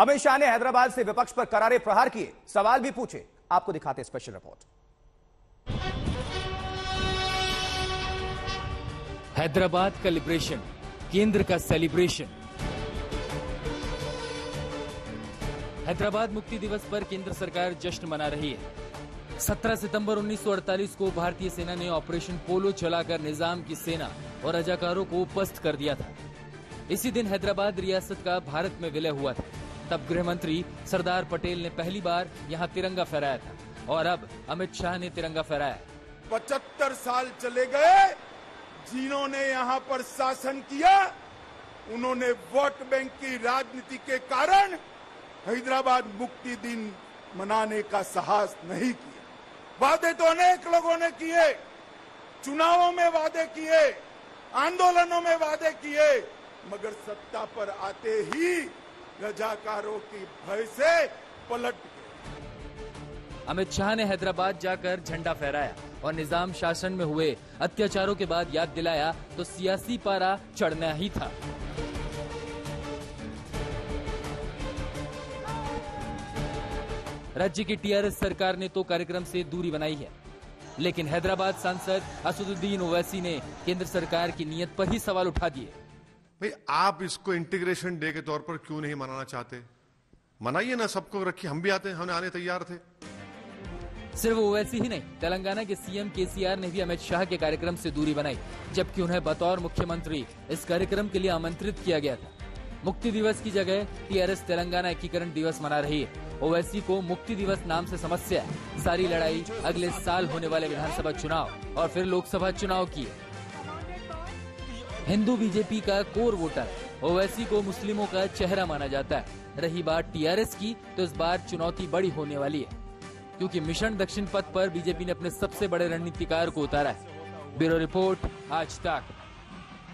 अमित शाह ने हैदराबाद से विपक्ष पर करारे प्रहार किए। सवाल भी पूछे। आपको दिखाते स्पेशल रिपोर्ट। हैदराबाद का लिबरेशन केंद्र का सेलिब्रेशन। हैदराबाद मुक्ति दिवस पर केंद्र सरकार जश्न मना रही है। 17 सितंबर 1948 को भारतीय सेना ने ऑपरेशन पोलो चलाकर निज़ाम की सेना और रजाकारों को पस्त कर दिया था। इसी दिन हैदराबाद रियासत का भारत में विलय हुआ था। तब गृह मंत्री सरदार पटेल ने पहली बार यहाँ तिरंगा फहराया था और अब अमित शाह ने तिरंगा फहराया पचहत्तर साल चले गए, जिन्होंने यहाँ पर शासन किया, उन्होंने वोट बैंक की राजनीति के कारण हैदराबाद मुक्ति दिन मनाने का साहस नहीं किया। वादे तो अनेक लोगों ने किए, चुनावों में वादे किए, आंदोलनों में वादे किए, मगर सत्ता पर आते ही रजाकारों की भय से पलट गए। अमित शाह ने हैदराबाद जाकर झंडा फहराया और निज़ाम शासन में हुए अत्याचारों के बाद याद दिलाया तो सियासी पारा चढ़ना ही था। राज्य की टीआरएस सरकार ने तो कार्यक्रम से दूरी बनाई है, लेकिन हैदराबाद सांसद असदुद्दीन ओवैसी ने केंद्र सरकार की नीयत पर ही सवाल उठा दिए। भाई, आप इसको इंटीग्रेशन डे के तौर पर क्यों नहीं मनाना चाहते? मनाइए ना, सबको रखिए, हम भी आते हैं हम आने तैयार थे। सिर्फ़ ओवैसी ही नहीं, तेलंगाना के सीएम केसीआर ने भी अमित शाह के कार्यक्रम से दूरी बनाई, जबकि उन्हें बतौर मुख्यमंत्री इस कार्यक्रम के लिए आमंत्रित किया गया था। मुक्ति दिवस की जगह टीआरएस तेलंगाना एकीकरण दिवस मना रही है। ओवैसी को मुक्ति दिवस नाम से समस्या है। सारी लड़ाई अगले साल होने वाले विधानसभा चुनाव और फिर लोकसभा चुनाव की है। हिंदू बीजेपी का कोर वोटर ओवैसी को मुस्लिमों का चेहरा माना जाता है। रही बात टीआरएस की तो इस बार चुनौती बड़ी होने वाली है। क्योंकि मिशन दक्षिण पथ पर बीजेपी ने अपने सबसे बड़े रणनीतिकार को उतारा है। ब्यूरो रिपोर्ट, आज तक।